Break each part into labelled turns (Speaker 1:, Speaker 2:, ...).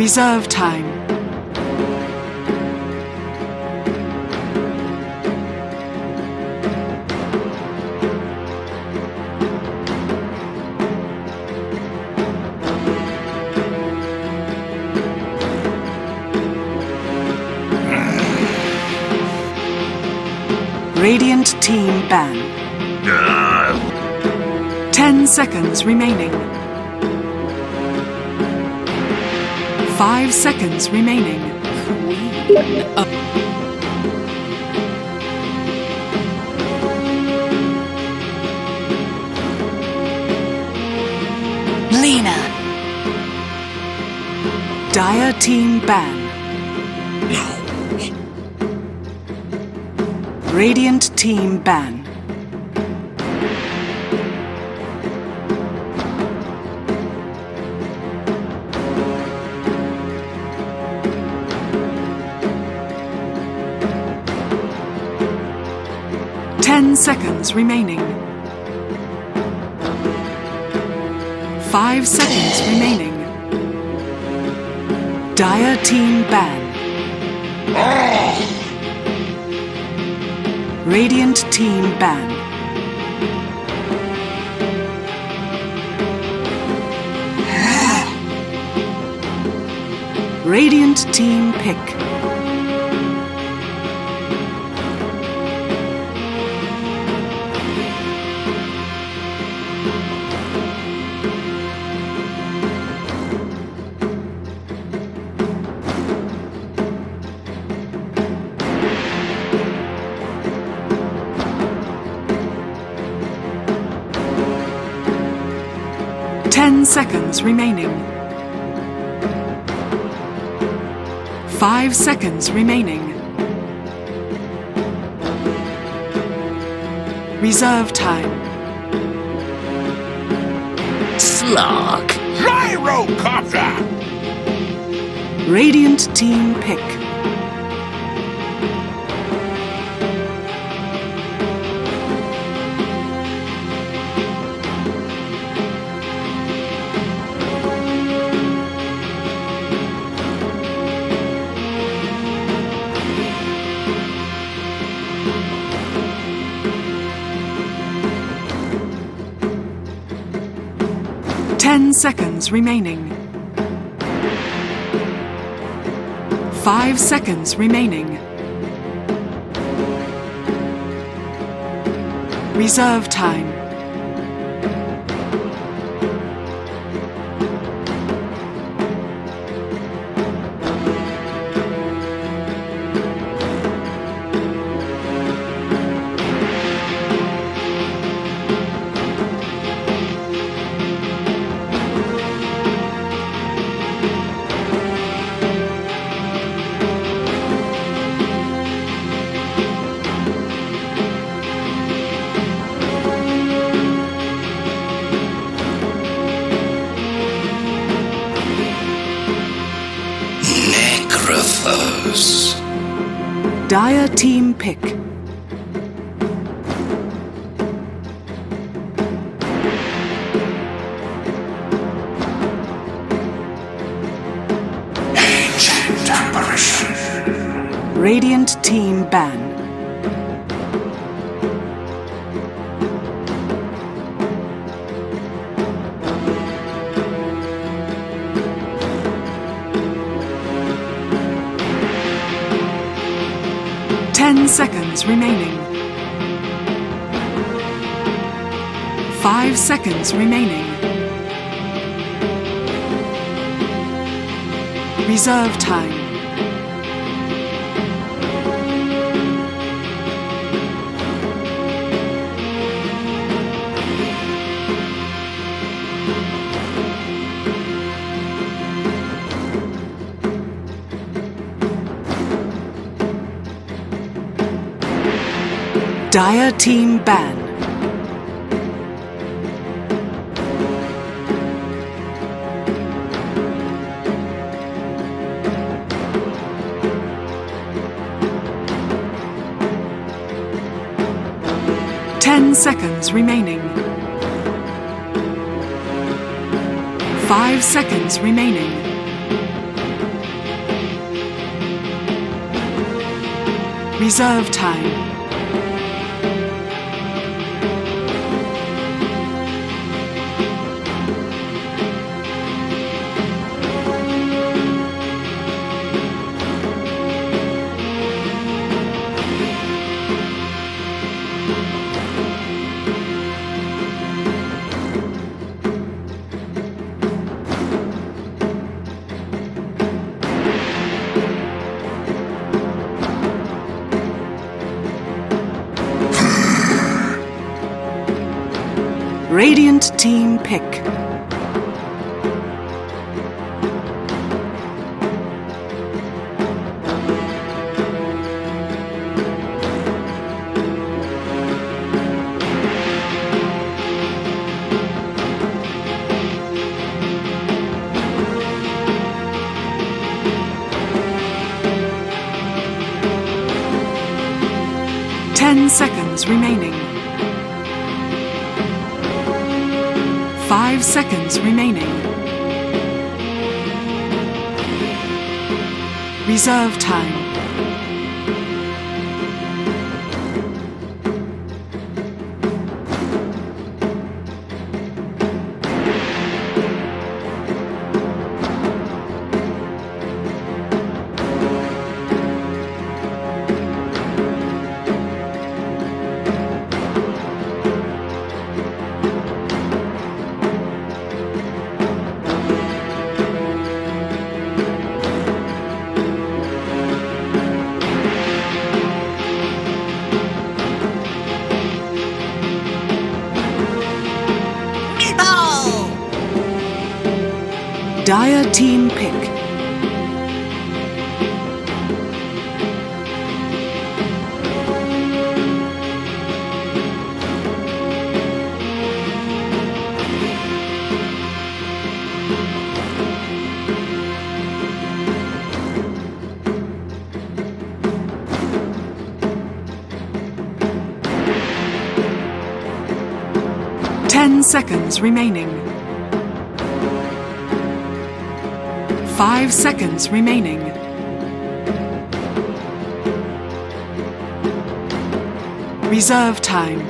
Speaker 1: Reserve time. Radiant team ban. Ten seconds remaining. Five seconds remaining.
Speaker 2: Lina.
Speaker 1: Dire team ban. Radiant team ban. Seconds remaining. Five seconds remaining. Dire team ban. Radiant team ban. Radiant team pick. Seconds remaining. Five seconds remaining. Reserve time.
Speaker 2: Slark.
Speaker 3: Gyrocopter!
Speaker 1: Radiant team pick. Seconds remaining. Five seconds remaining. Reserve time. Pick.
Speaker 3: Ancient apparition.
Speaker 1: Radiant team ban. remaining. Reserve time. Dire Team Band. 10 seconds remaining. 5 seconds remaining. Reserve time. Radiant Team Pick. Ten seconds remaining. Five seconds remaining. Reserve time. Team Pick. Ten seconds remaining. Five seconds remaining. Reserve time.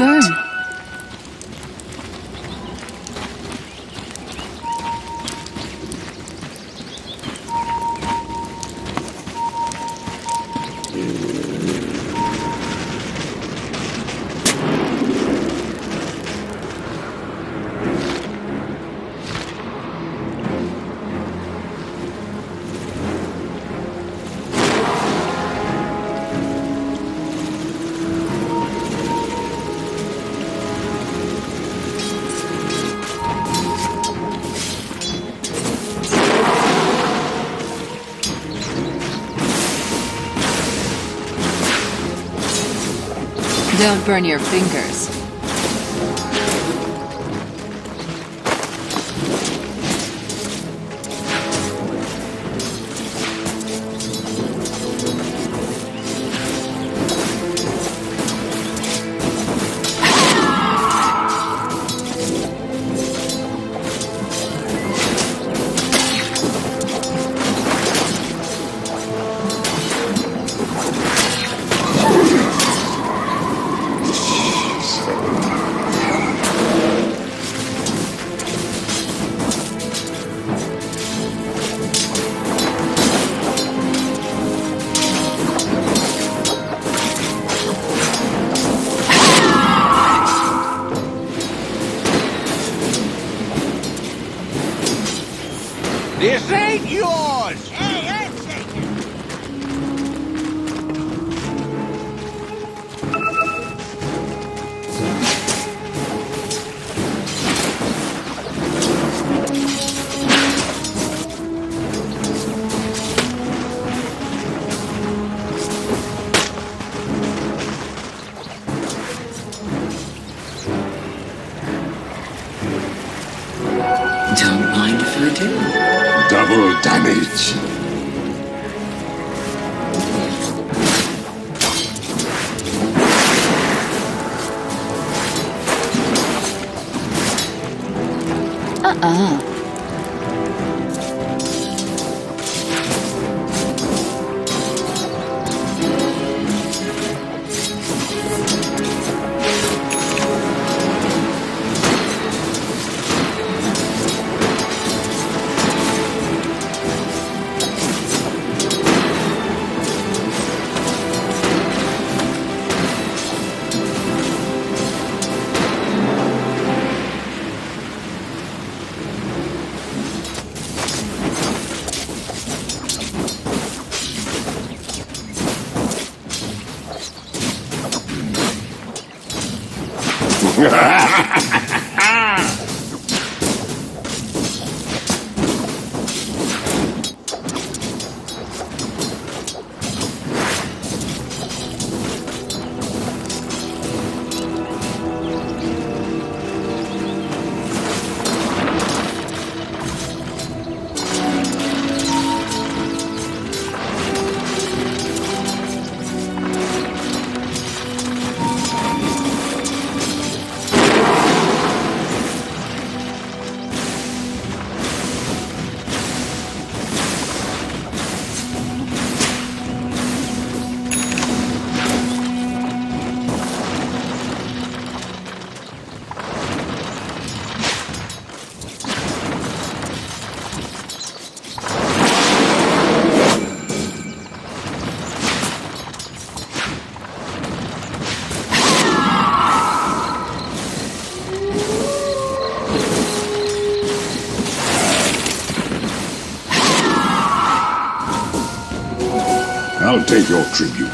Speaker 4: Burn.
Speaker 5: Don't burn your fingers. Uh-uh.
Speaker 3: I'll your tribute.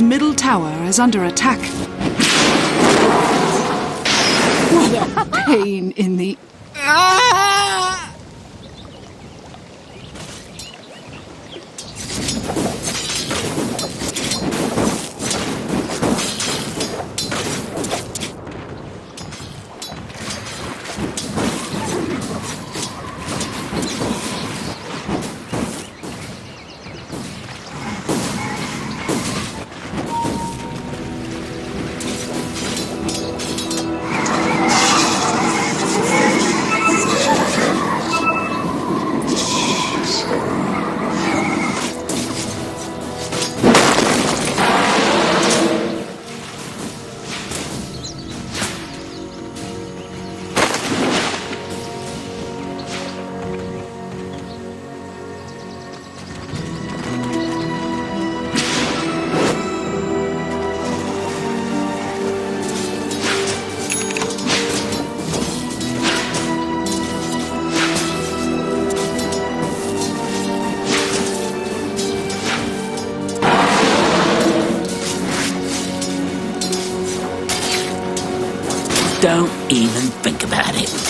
Speaker 1: Middle tower is under attack. What a pain in the.
Speaker 5: Don't even think about it.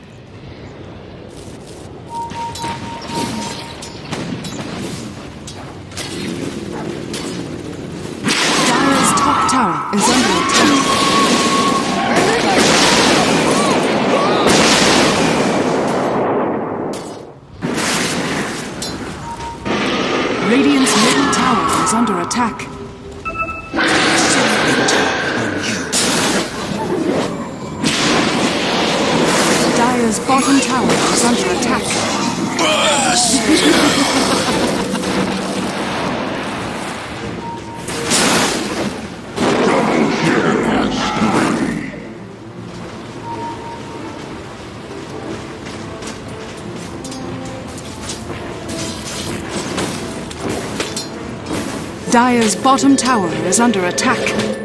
Speaker 1: Dire's bottom tower is under attack. Burst! Dire's bottom tower is under attack.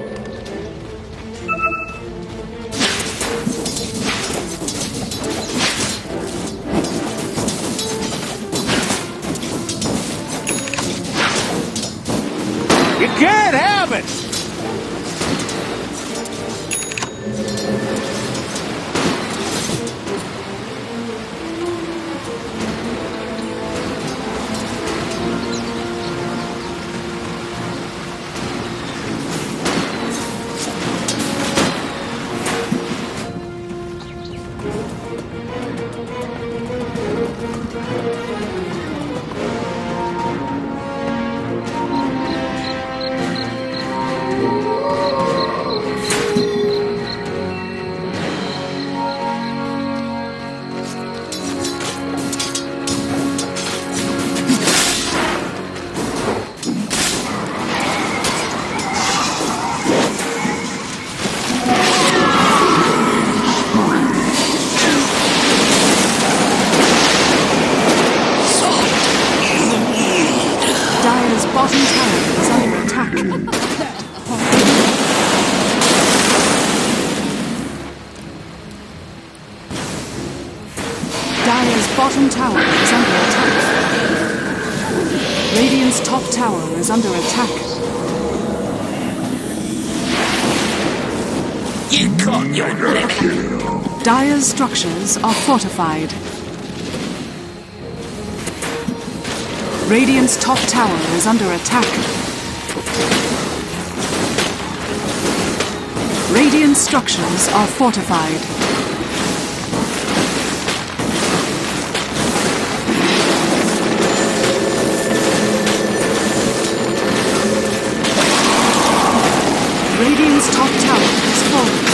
Speaker 1: Bottom tower is under attack. Dire's bottom tower is under attack. Radiant's top tower is under attack.
Speaker 5: You got your lick.
Speaker 1: Dire's structures are fortified. Radiant's top tower is under attack. Radiant structures are fortified. Radiant's top tower is fallen.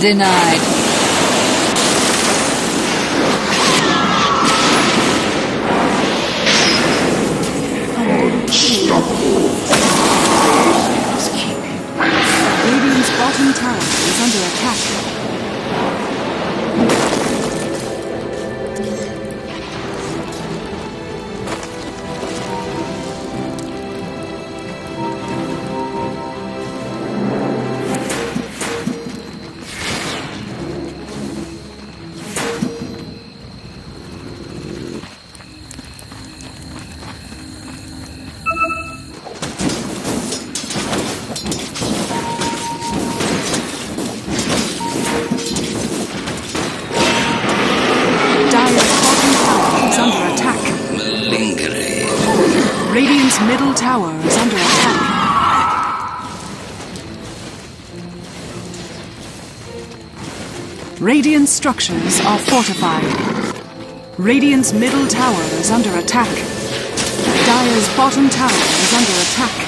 Speaker 4: Denied.
Speaker 1: Middle tower is under attack. Radiant structures are fortified. Radiant's middle tower is under attack. Dire's bottom tower is under attack.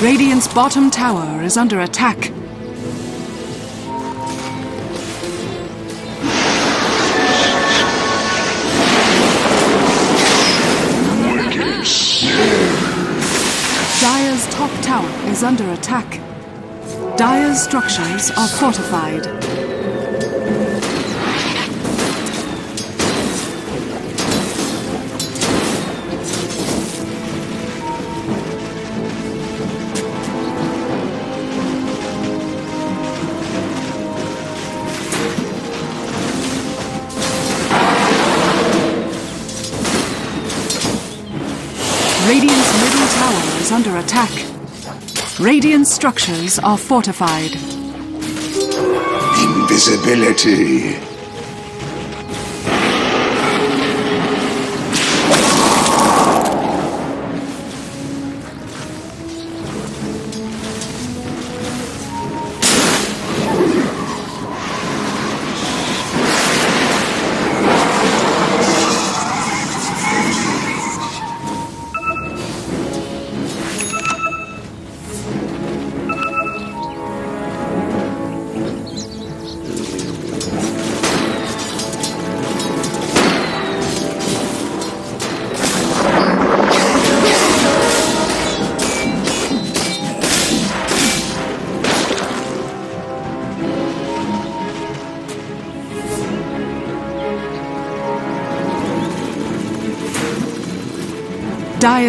Speaker 1: Radiant's bottom tower is under attack. Dire's top tower is under attack. Dire's structures are fortified. Under attack. Radiant structures are fortified.
Speaker 5: Invisibility.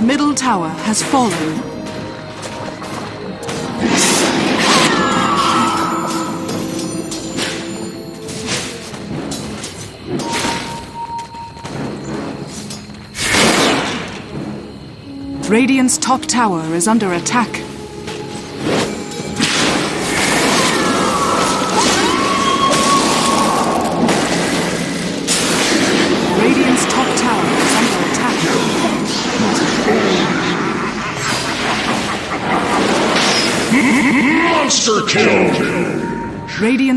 Speaker 1: Middle tower has fallen. Radiant's top tower is under attack.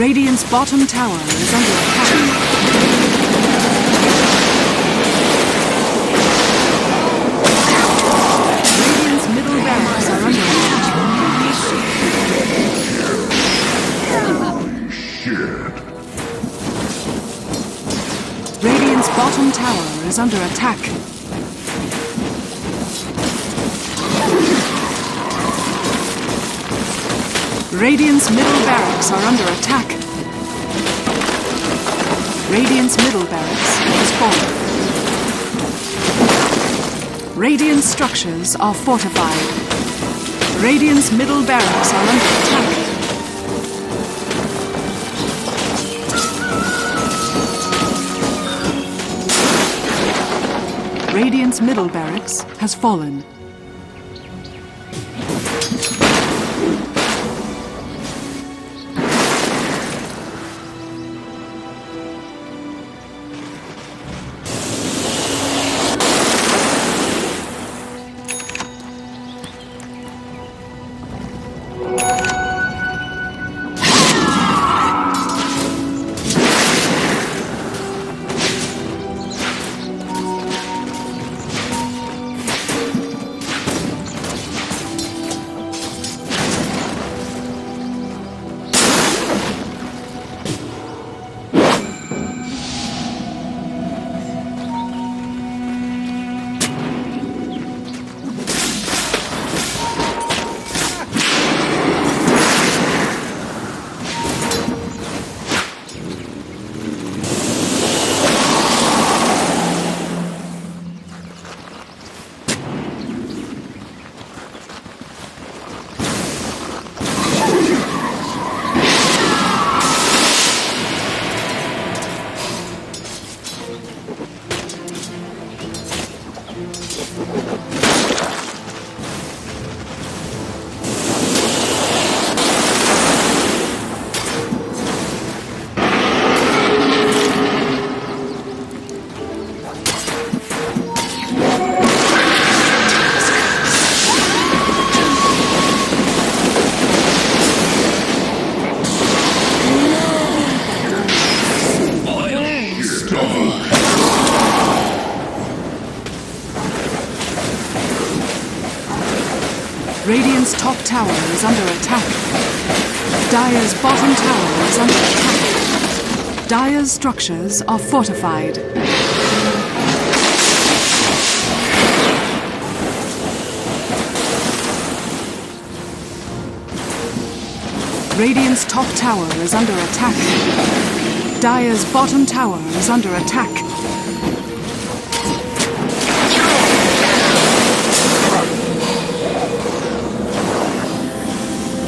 Speaker 1: Radiant's bottom tower is under attack. Radiant's middle barracks are under attack. Radiant's bottom tower is under attack. Radiant's middle barracks are under attack. Radiant's middle barracks has fallen. Radiant structures are fortified. Radiant's middle barracks are under attack. Radiant's middle barracks has fallen. Top tower is under attack. Dire's bottom tower is under attack. Dire's structures are fortified. Radiant's top tower is under attack. Dire's bottom tower is under attack.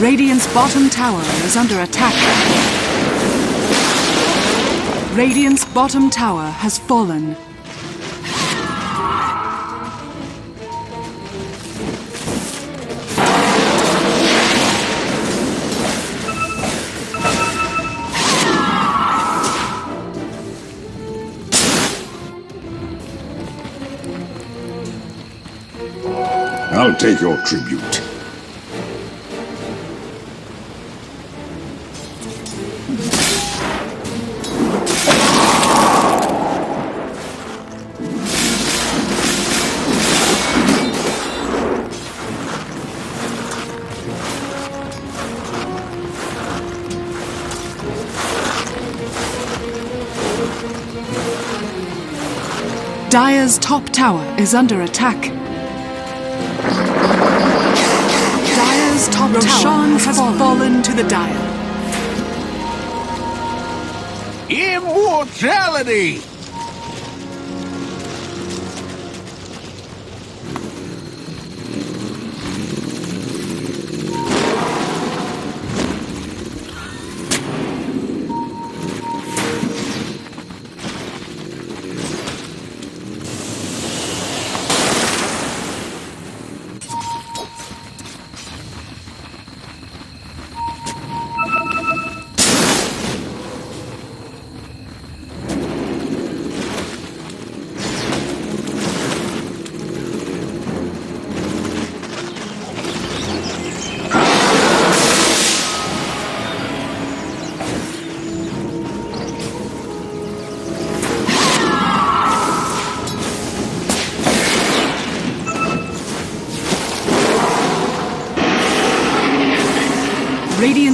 Speaker 1: Radiant's bottom tower is under attack. Radiant's bottom tower has fallen.
Speaker 5: I'll take your tribute.
Speaker 1: Dire's top tower is under attack. Dire's top tower has fallen. to the Dire.
Speaker 3: Immortality!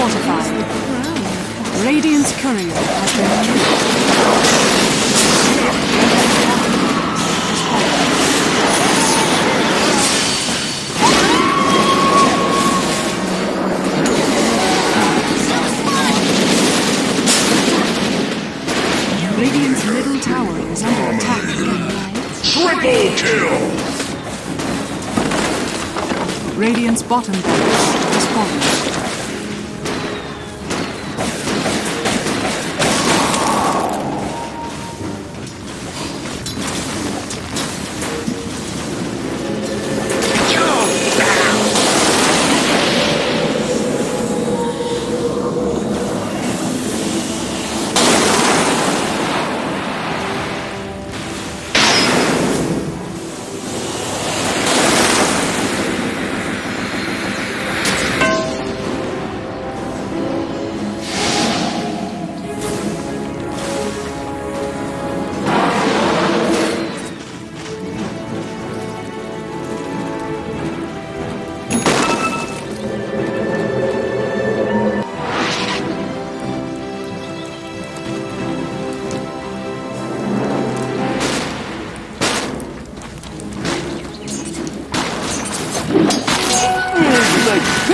Speaker 1: Fortified. Radiant's courier has been killed. Radiant's middle tower is under attack.
Speaker 6: Triple kill!
Speaker 1: Radiant's bottom barracks has fallen.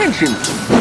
Speaker 3: Nice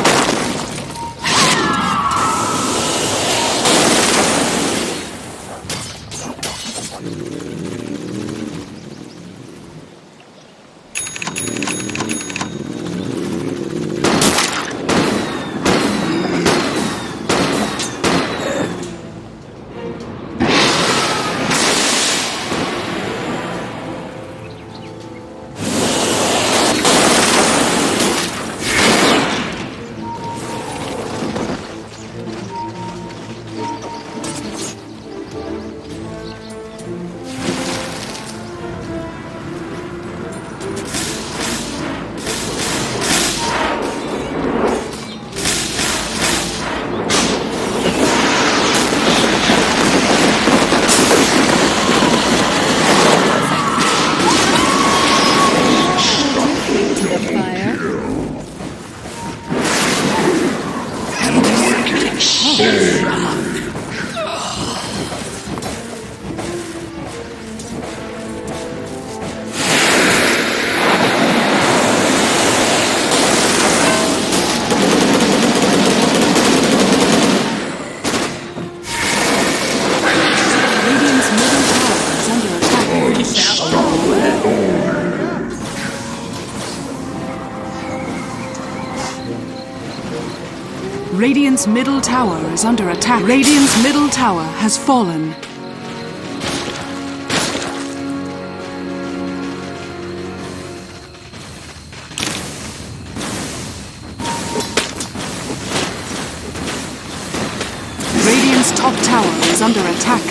Speaker 1: Radiant's middle tower is under attack. Radiant's middle tower has fallen. Radiant's top tower is under attack.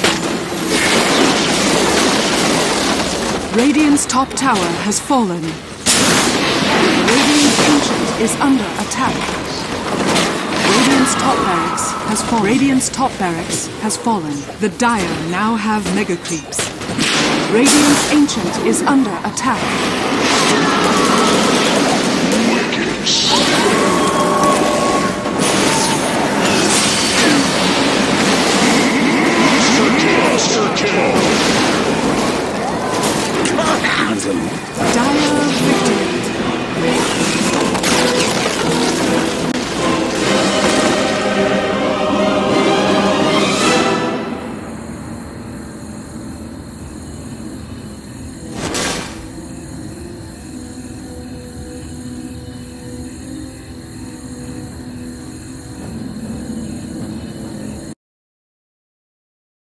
Speaker 1: Radiant's top tower has fallen. Radiant Ancient is under attack top barracks has fallen. Radiant's top barracks has fallen. The Dire now have mega creeps. Radiant's Ancient is under attack.
Speaker 6: Dire victory.